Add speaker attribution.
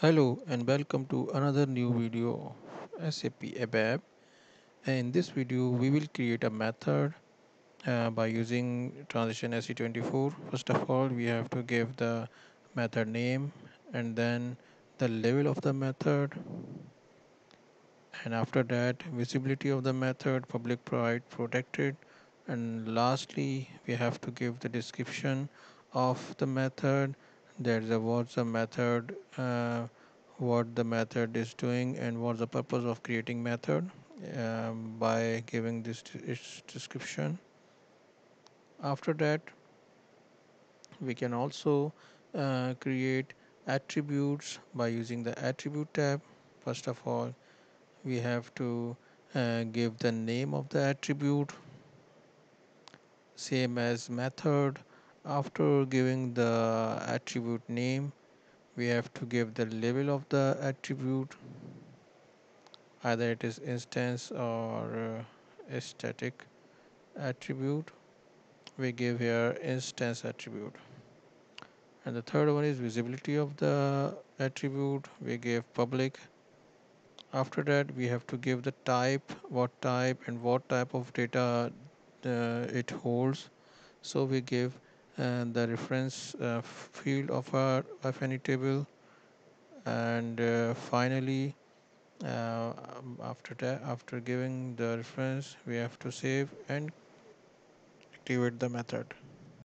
Speaker 1: Hello and welcome to another new video SAP ABAP. In this video, we will create a method uh, by using transaction SE24. First of all, we have to give the method name and then the level of the method. And after that, visibility of the method, public private protected. And lastly, we have to give the description of the method. There's a what's the method. Uh, what the method is doing and what's the purpose of creating method um, by giving this its description after that we can also uh, create attributes by using the attribute tab first of all we have to uh, give the name of the attribute same as method after giving the attribute name we have to give the level of the attribute. Either it is instance or uh, static attribute. We give here instance attribute. And the third one is visibility of the attribute. We give public. After that we have to give the type what type and what type of data uh, it holds. So we give uh, the reference uh, field of our any table. And uh, finally uh, after that after giving the reference we have to save and activate the method